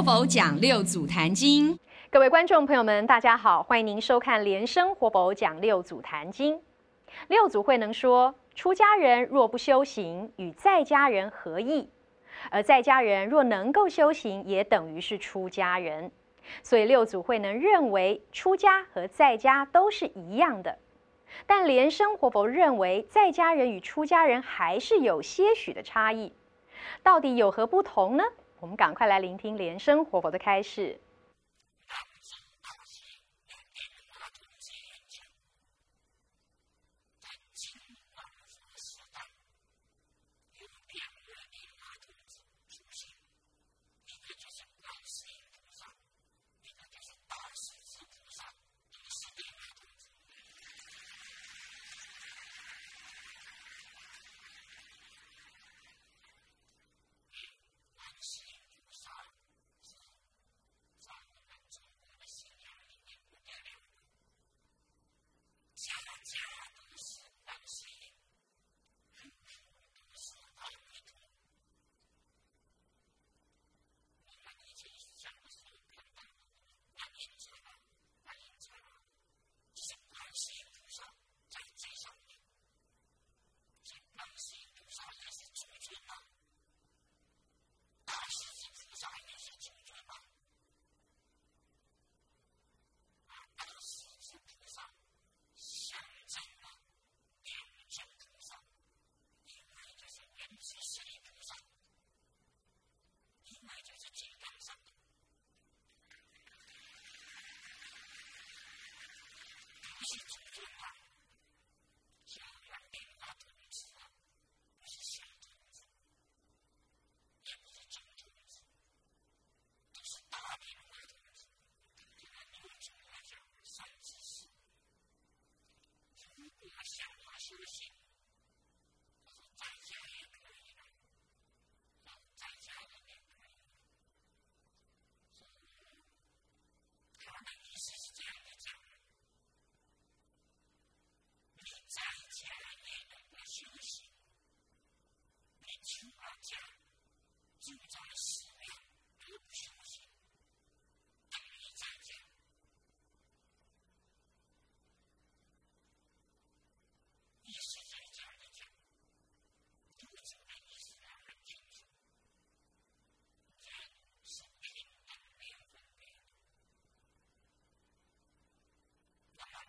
《佛讲六祖坛经》。各位观众朋友们，大家好，欢迎您收看《莲生活佛讲六祖坛经》。六祖慧能说：“出家人若不修行，与在家人何异？而在家人若能够修行，也等于是出家人。所以六祖慧能认为，出家和在家都是一样的。但莲生活佛认为，在家人与出家人还是有些许的差异。到底有何不同呢？我们赶快来聆听连生活佛的开始。”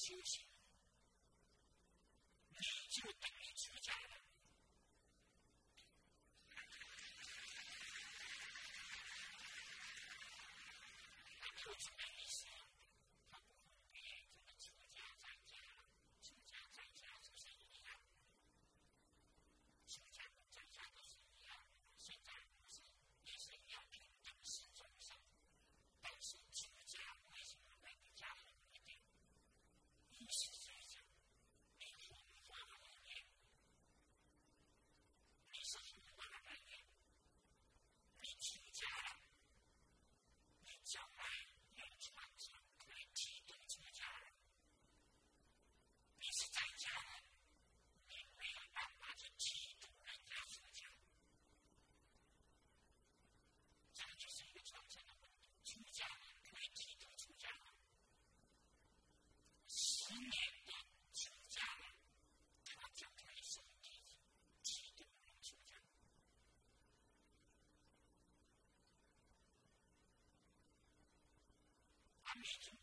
修行，你就等于出家了。有什么意思？他不分别这个出家在家，出家在家就是一样，出家在家都是一样。现在不是也是一样平等是众生，但是出家为什么会比家人一点？意思在讲，你弘法的理念，你是弘法的概念，你出家了，你将来要传承，可以提供出家人。你是在家人，你没有办法去提供人家出家，这个就是一个传承的问题。出家人可以提供出家人。十年的出家人，他就可以送弟子，提供人出家。他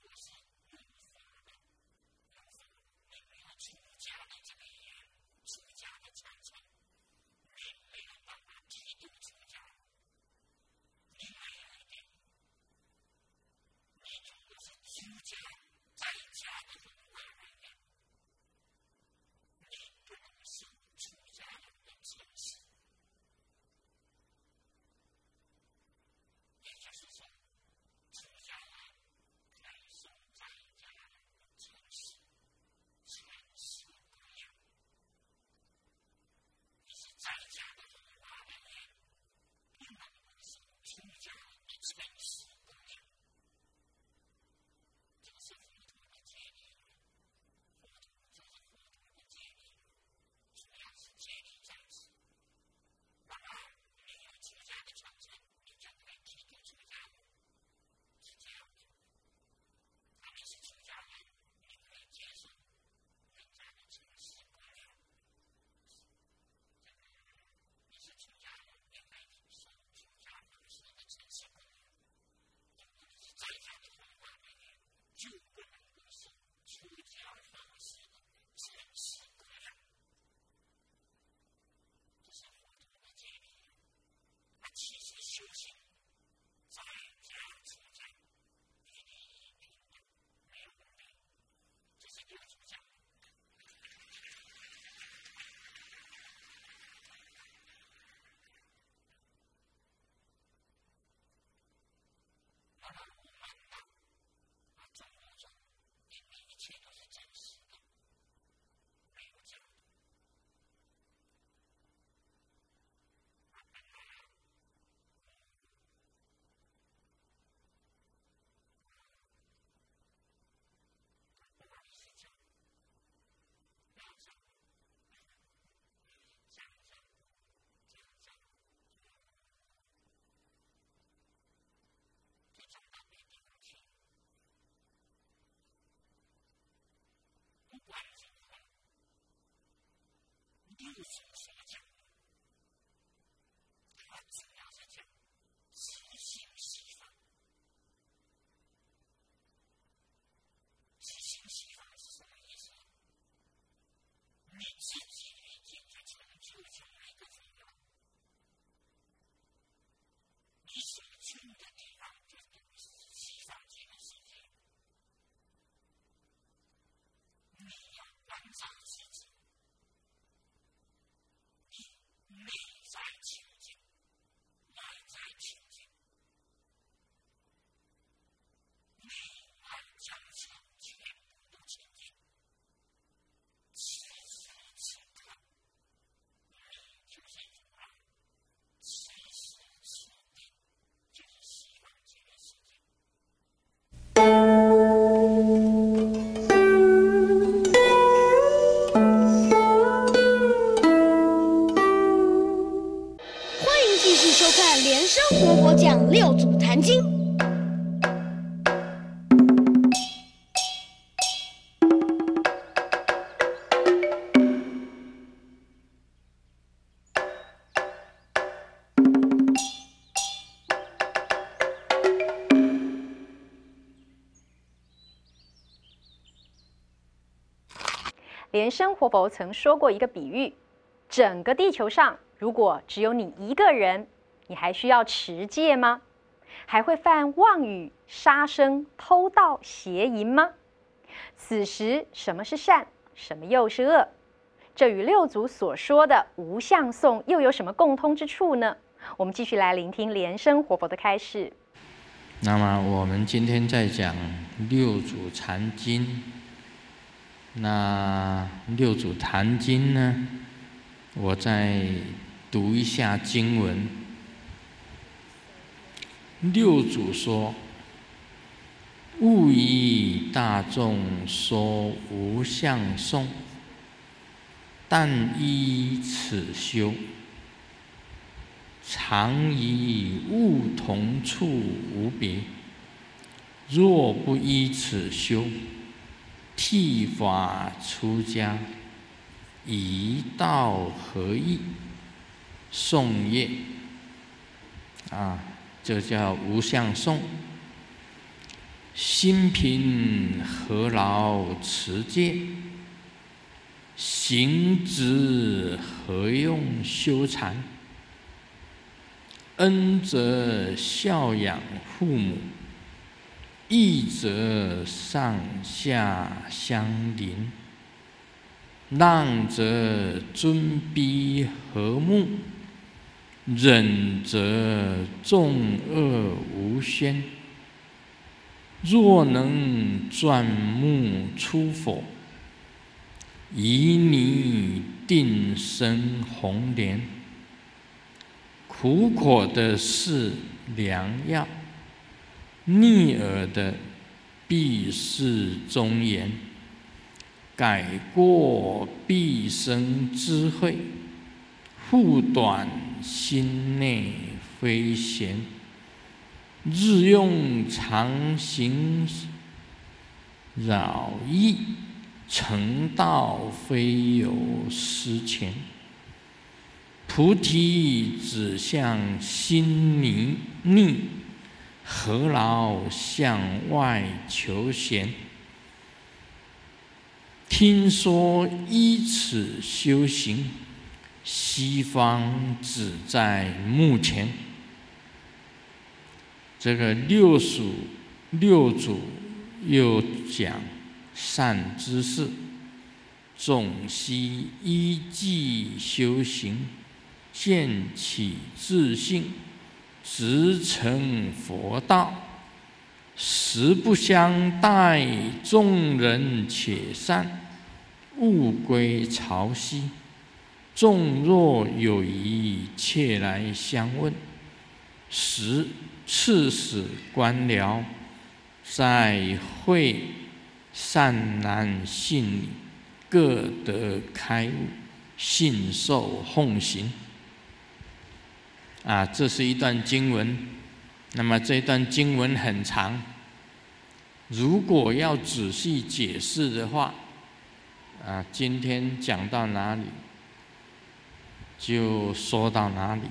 是什么？生活佛讲六祖坛经，莲生活佛曾说过一个比喻：整个地球上，如果只有你一个人。你还需要持戒吗？还会犯妄语、杀生、偷盗、邪淫吗？此时什么是善，什么又是恶？这与六祖所说的无相颂又有什么共通之处呢？我们继续来聆听莲生活佛的开示。那么我们今天在讲六祖禅经。那六祖坛经呢？我再读一下经文。六祖说：“勿以大众说无相颂，但依此修。常以物同处无别。若不依此修，剃发出家，一道何益？颂业啊。”这叫无相颂，心平何劳持戒？行止何用修禅？恩则孝养父母，义则上下相邻，让则尊卑和睦。忍则众恶无先。若能转目出佛，以你定生红莲。苦果的是良药，逆耳的必是忠言。改过必生智慧，护短。心内非闲，日用常行扰意，成道非有失前。菩提只向心里逆，何劳向外求贤？听说依此修行。西方只在目前，这个六祖六祖又讲善知识，总悉依计修行，建起自信，直成佛道。实不相待，众人且善，勿归朝夕。众若有疑，切来相问。十刺史官僚，在会善男信女，各得开悟，信受奉行。啊，这是一段经文。那么这段经文很长，如果要仔细解释的话，啊，今天讲到哪里？就说到哪里。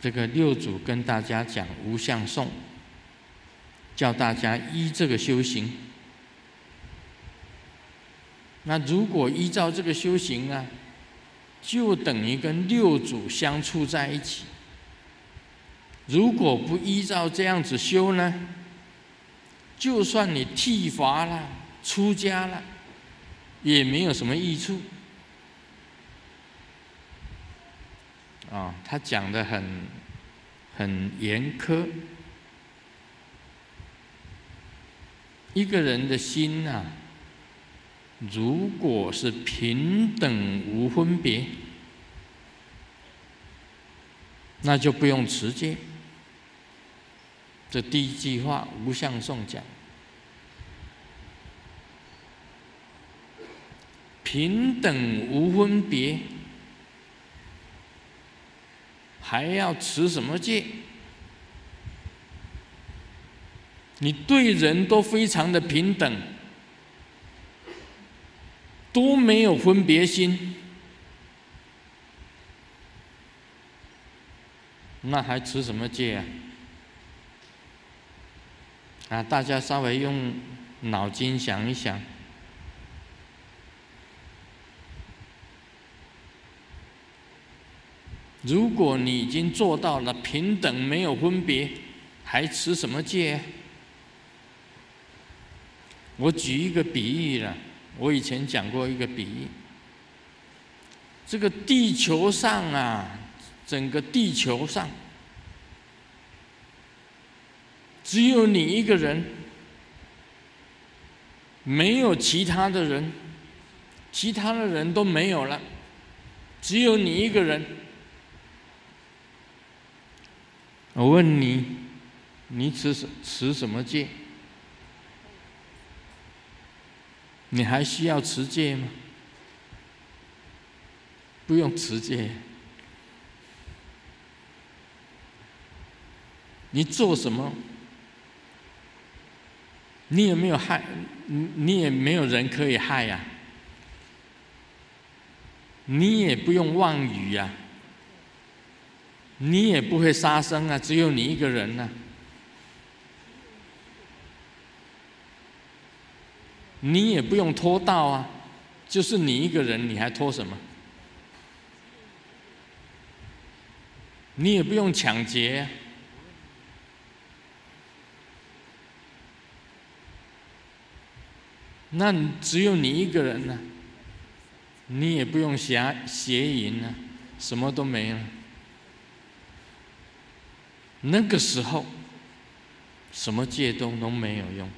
这个六祖跟大家讲无相颂，叫大家依这个修行。那如果依照这个修行啊，就等于跟六祖相处在一起。如果不依照这样子修呢，就算你剃发了、出家了，也没有什么益处。啊，他讲的很很严苛。一个人的心呐，如果是平等无分别，那就不用持戒。这第一句话，无相颂讲，平等无分别。还要持什么戒？你对人都非常的平等，都没有分别心，那还持什么戒啊？啊，大家稍微用脑筋想一想。如果你已经做到了平等没有分别，还持什么戒？我举一个比喻了，我以前讲过一个比喻。这个地球上啊，整个地球上，只有你一个人，没有其他的人，其他的人都没有了，只有你一个人。我问你，你持什持什么戒？你还需要持戒吗？不用持戒。你做什么？你也没有害？你也没有人可以害呀。你也不用妄语呀。你也不会杀生啊，只有你一个人呢。你也不用拖道啊，就是你一个人，你还拖什么？你也不用抢劫，那只有你一个人呢，你也不用邪邪淫啊，什么都没了。那个时候，什么戒都都没有用。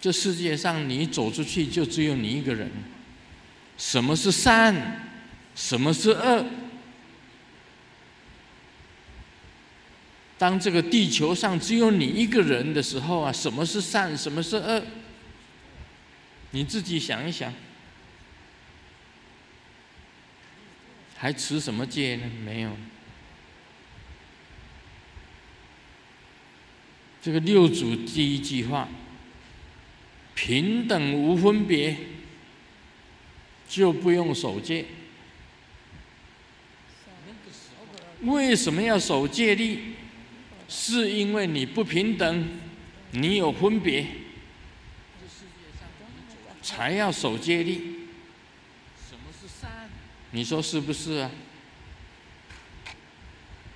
这世界上，你走出去就只有你一个人。什么是善？什么是恶？当这个地球上只有你一个人的时候啊，什么是善？什么是恶？你自己想一想。还持什么戒呢？没有。这个六祖第一句话：“平等无分别，就不用守戒。”为什么要守戒律？是因为你不平等，你有分别，才要守戒律。你说是不是啊？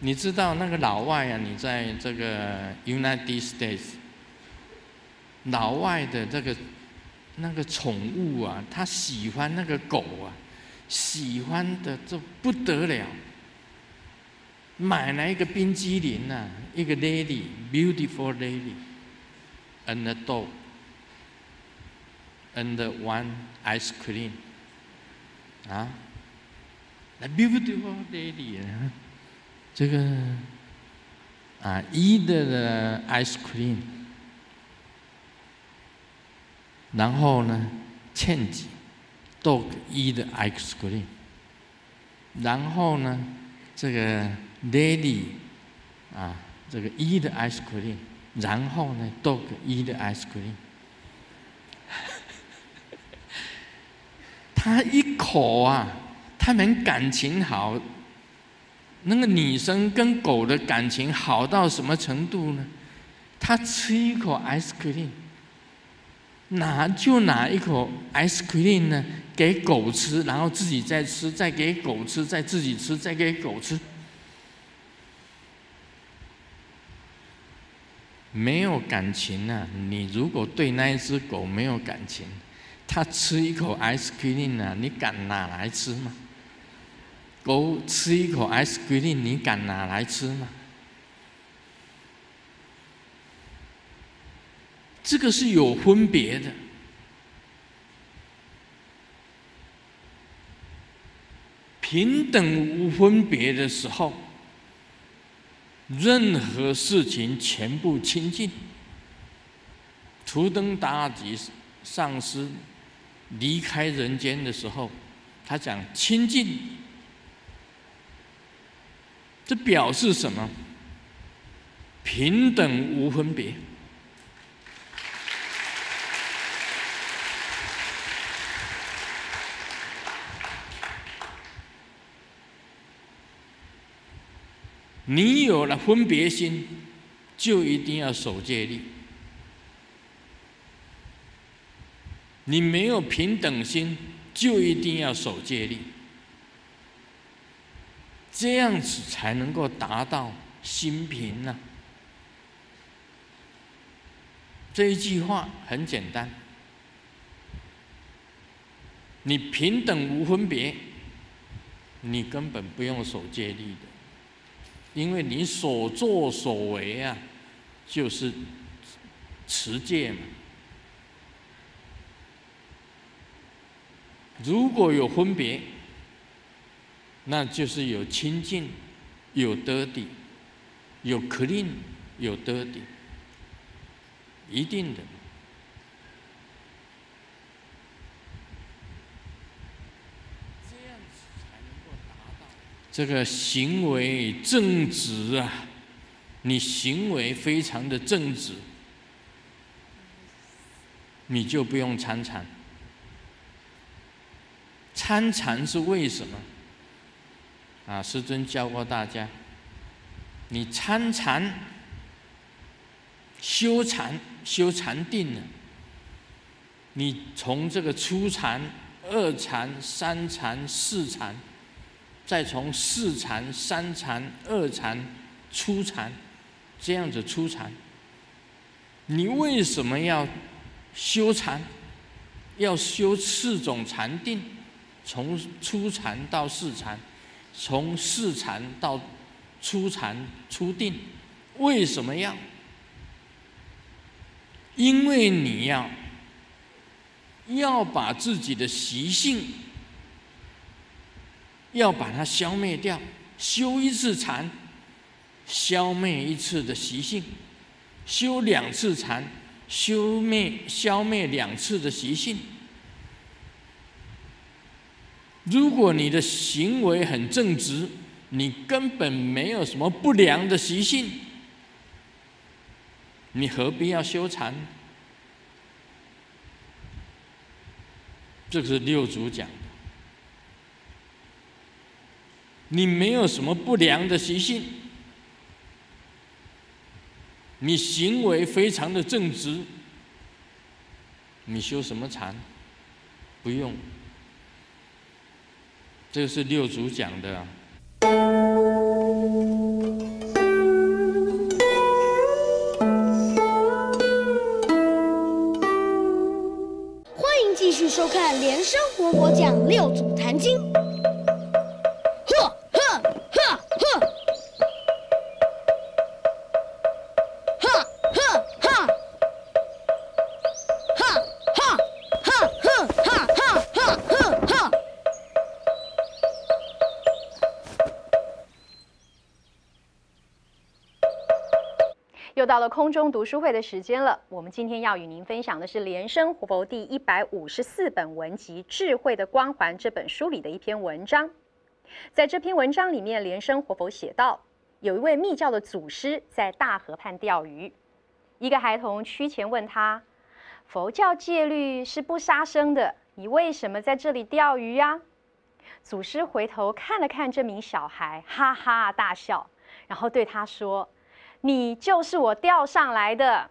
你知道那个老外啊？你在这个 United States，老外的这个那个宠物啊，他喜欢那个狗啊，喜欢的这不得了。买了一个冰激凌呐，一个 lady，beautiful lady，and a dog，and one ice cream，啊？那 beautiful lady 啊，这个啊，eat the ice cream，然后呢，change dog eat ice cream，然后呢，这个 daddy 啊，这个 eat ice cream，然后呢，dog eat ice cream。他一口啊，他们感情好。那个女生跟狗的感情好到什么程度呢？她吃一口 ice cream，拿就拿一口 ice cream 呢，给狗吃，然后自己再吃，再给狗吃，再自己吃，再给狗吃。没有感情啊！你如果对那一只狗没有感情，它吃一口 ice cream 啊，你敢拿来吃吗？狗吃一口 ice cream，你敢拿来吃吗？这个是有分别的，平等无分别的时候，任何事情全部清净。图登达吉上师离开人间的时候，他讲清净。这表示什么？平等无分别。你有了分别心，就一定要守戒律；你没有平等心，就一定要守戒律。这样子才能够达到心平呢。这一句话很简单，你平等无分别，你根本不用守戒律的，因为你所作所为啊，就是持戒嘛。如果有分别，那就是有清净，有得底，有 clean，有得底，一定的。这样子才能够达到这个行为正直啊！你行为非常的正直，你就不用参禅。参禅是为什么？啊，师尊教过大家，你参禅、修禅、修禅定呢，你从这个初禅、二禅、三禅、四禅，再从四禅、三禅、二禅、初禅，这样子初禅，你为什么要修禅？要修四种禅定，从初禅到四禅。从四禅到初禅初定，为什么要？因为你要要把自己的习性要把它消灭掉，修一次禅，消灭一次的习性；修两次禅，消灭消灭两次的习性。如果你的行为很正直，你根本没有什么不良的习性，你何必要修禅？这是六祖讲的。你没有什么不良的习性，你行为非常的正直，你修什么禅？不用。这个是六祖讲的。欢迎继续收看《连生活佛讲六祖坛经》。到了空中读书会的时间了。我们今天要与您分享的是《莲生活佛》第一百五十四本文集《智慧的光环》这本书里的一篇文章。在这篇文章里面，莲生活佛写道：有一位密教的祖师在大河畔钓鱼，一个孩童趋前问他：“佛教戒律是不杀生的，你为什么在这里钓鱼呀？”祖师回头看了看这名小孩，哈哈大笑，然后对他说：“你就是我钓上来的。”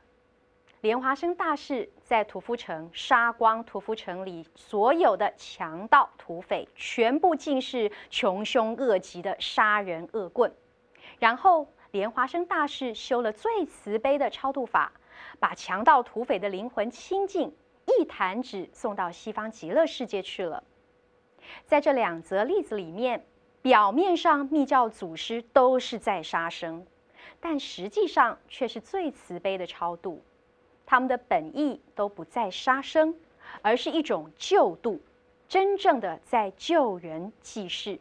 莲华生大士在屠夫城杀光屠夫城里所有的强盗土匪，全部尽是穷凶恶极的杀人恶棍。然后莲华生大师修了最慈悲的超度法，把强盗土匪的灵魂清净，一弹指送到西方极乐世界去了。在这两则例子里面，表面上密教祖师都是在杀生，但实际上却是最慈悲的超度。他们的本意都不在杀生，而是一种救度，真正的在救人济世。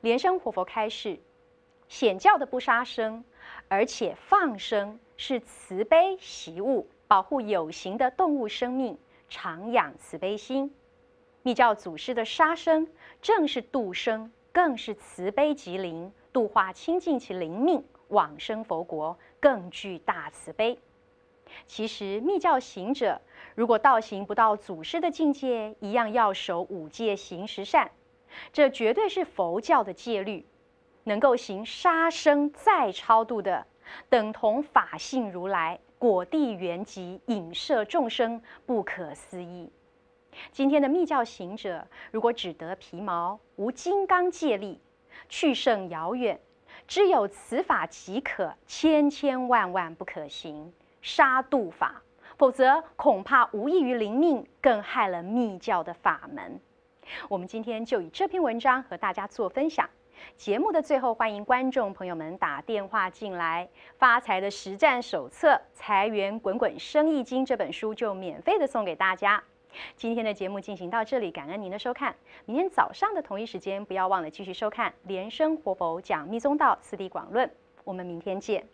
莲生活佛开示，显教的不杀生，而且放生是慈悲习物，保护有形的动物生命，常养慈悲心。密教祖师的杀生，正是度生，更是慈悲及灵，度化清净其灵命，往生佛国，更具大慈悲。其实密教行者，如果道行不到祖师的境界，一样要守五戒行十善，这绝对是佛教的戒律。能够行杀生再超度的，等同法性如来，果地圆寂，影摄众生，不可思议。今天的密教行者，如果只得皮毛，无金刚戒力，去胜遥远，只有此法即可，千千万万不可行。杀度法，否则恐怕无异于灵命，更害了密教的法门。我们今天就以这篇文章和大家做分享。节目的最后，欢迎观众朋友们打电话进来，发财的实战手册《财源滚滚生意经》这本书就免费的送给大家。今天的节目进行到这里，感恩您的收看。明天早上的同一时间，不要忘了继续收看《连生活佛讲密宗道次第广论》。我们明天见。